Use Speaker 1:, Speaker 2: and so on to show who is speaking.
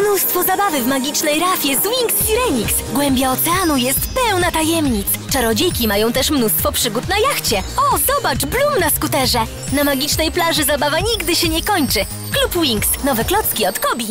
Speaker 1: Mnóstwo zabawy w magicznej rafie z Wings Sirenix. Głębia oceanu jest pełna tajemnic. Czarodziejki mają też mnóstwo przygód na jachcie. O, zobacz, Bloom na skuterze. Na magicznej plaży zabawa nigdy się nie kończy. Klub Wings. Nowe klocki od Kobi.